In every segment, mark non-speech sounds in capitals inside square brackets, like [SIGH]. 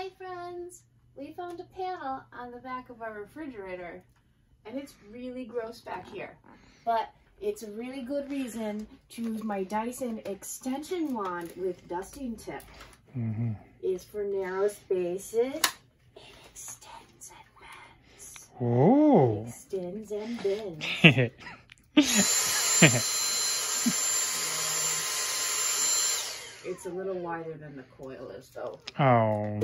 Hi friends! We found a panel on the back of our refrigerator and it's really gross back here. But it's a really good reason to use my Dyson extension wand with dusting tip. Mm-hmm. Is for narrow spaces. It extends and bends. Oh. Extends and bends. [LAUGHS] It's a little wider than the coil is though. oh.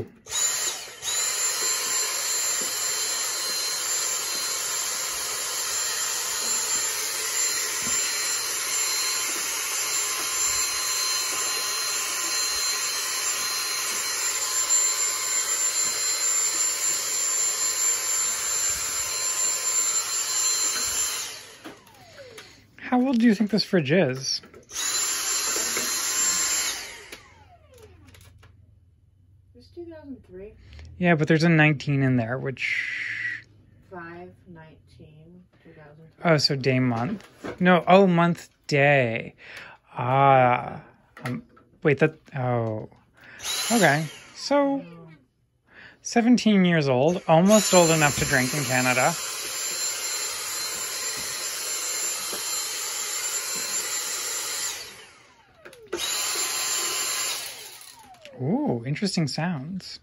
How old do you think this fridge is? It's 2003. Yeah, but there's a 19 in there, which 5, 19, 2003. Oh, so day month. No, oh, month day. Ah. Um, wait, that. Oh. Okay. So, 17 years old, almost old enough to drink in Canada. Ooh, interesting sounds.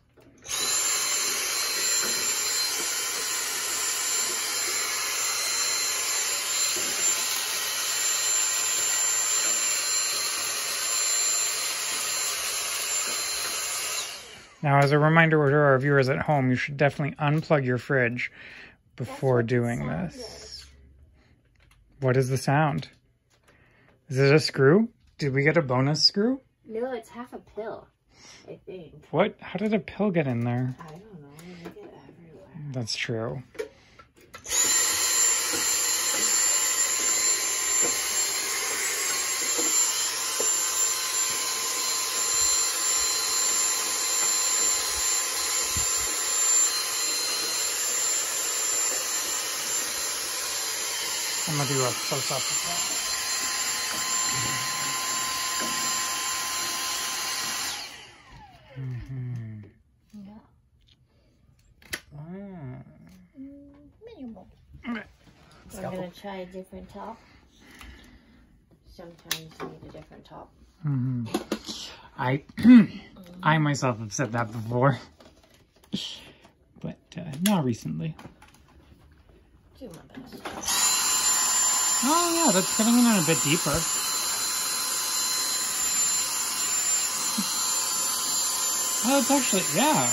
Now, as a reminder to our viewers at home, you should definitely unplug your fridge before what doing this. What is the sound? Is it a screw? Did we get a bonus screw? No, it's half a pill, I think. What? How did a pill get in there? I don't know. They get everywhere. That's true. I'm gonna do a close up of that. Mhm. Yeah. Mm. Minimal. Okay. I'm gonna try a different top. Sometimes you need a different top. hmm I [CLEARS THROAT] I myself have said that before, but uh, not recently. Do my best. Oh yeah, that's getting in a bit deeper. Oh, it's actually yeah.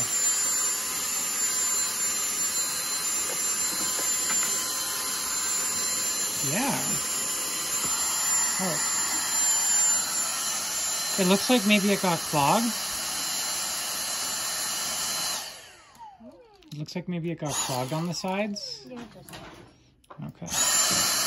Yeah. Oh. It looks like maybe it got clogged. It looks like maybe it got clogged on the sides. Yeah, it doesn't. Okay.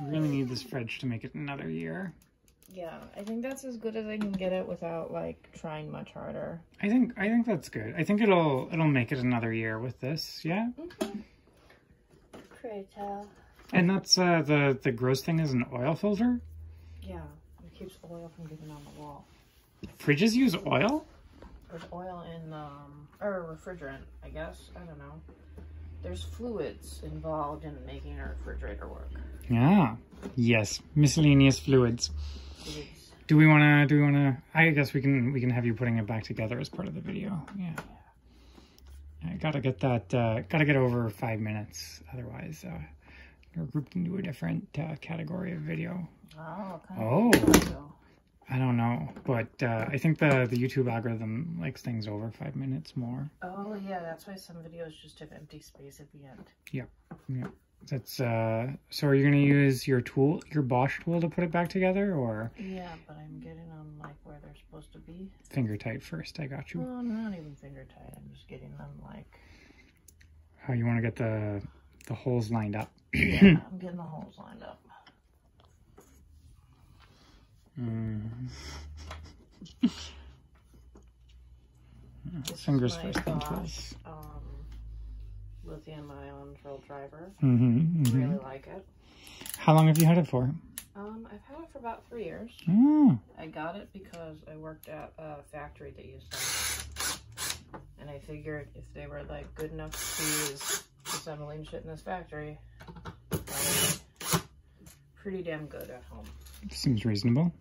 We really need this fridge to make it another year. Yeah, I think that's as good as I can get it without like trying much harder. I think I think that's good. I think it'll it'll make it another year with this. Yeah. Pray tell. And that's uh the the gross thing is an oil filter. Yeah, it keeps oil from getting on the wall. Fridges use oil? There's oil in um or refrigerant, I guess. I don't know. There's fluids involved in making a refrigerator work. Yeah. Yes, miscellaneous fluids. Fluids. Do we want to do we want to I guess we can we can have you putting it back together as part of the video. Yeah. I got to get that uh got to get over 5 minutes otherwise uh you're grouped into a different uh, category of video. Oh, kind Oh. I don't know, but uh, I think the the YouTube algorithm likes things over five minutes more. Oh yeah, that's why some videos just have empty space at the end. Yeah. That's uh. So are you gonna use your tool, your Bosch tool, to put it back together, or Yeah, but I'm getting them like where they're supposed to be. finger tight first? I got you. Well, not even finger tight. I'm just getting them like. How you want to get the the holes lined up? Yeah, I'm getting the holes lined up. Mm. Fingers first, then Bosch, tools. Um, lithium ion drill driver. Mm-hmm, hmm Really like it. How long have you had it for? Um, I've had it for about three years. Oh, I got it because I worked at a factory that used them. And I figured if they were like good enough to use assembling shit in this factory, I would be pretty damn good at home. Seems reasonable.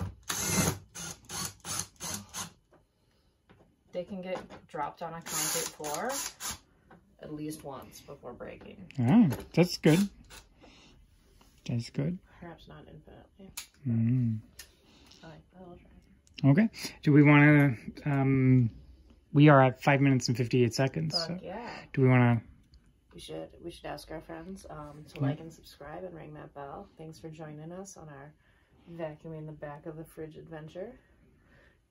They can get dropped on a concrete floor at least once before breaking. Oh, that's good. That's good. Perhaps not infinitely. Mm. I like the. Okay. Do we want to? Um, we are at five minutes and fifty-eight seconds. Fuck So yeah. do we want to? We should we should ask our friends um, to Hmm. like and subscribe and ring that bell. Thanks for joining us on our vacuuming the back of the fridge adventure.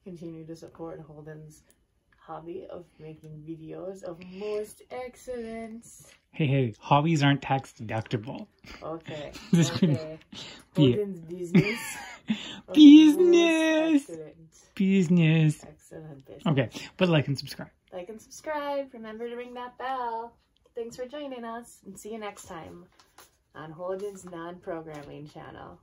Continue to support Holden's hobby of making videos of most excellence. Hey, hey, hobbies aren't tax deductible. Okay. [LAUGHS] This okay. Holden's business. [LAUGHS] Business. Excellent. Business. Excellent business. Okay, but like and subscribe. Like and subscribe. Remember to ring that bell. Thanks for joining us and see you next time on Holden's non-programming channel.